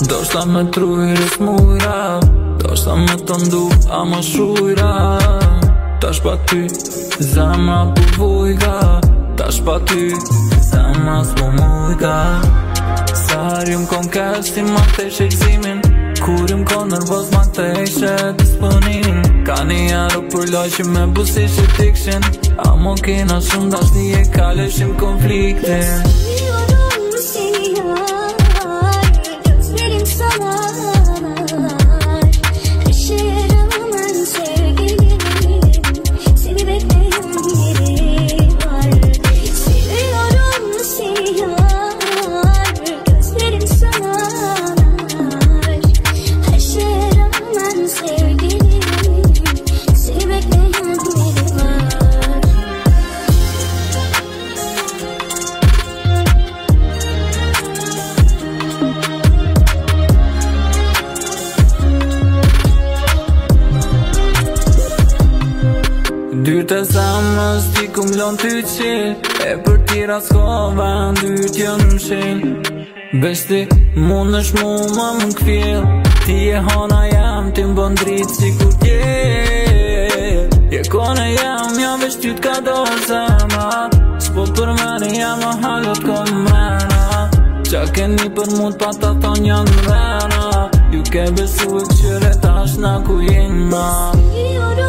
Do shta me tru i mujra Do shta me të ndu a më shujra Ta shpa ty, Zemra për po vojga Ta shpa ty, Zemra së për mujga Sar m'kon kesh si ma të ishe gzimin m'kon ma të ishe të spënin Ka një arru për lojshim me busi që t'ikshin A më kina shumë dash një e kalesh që Dyrte zemës ti ku mlon ty qil E për tira s'kova në dytje në mshil Beshti mund është mu më më këfil Ti e hona jam ti më bën si ku tje Je kone jam ja vesh ty t'ka do zema S'po për mërë jam a halot këm mërëna Qa keni për mund pa ta një në dhena Ju ke besu e këshire tash na ku jenë ma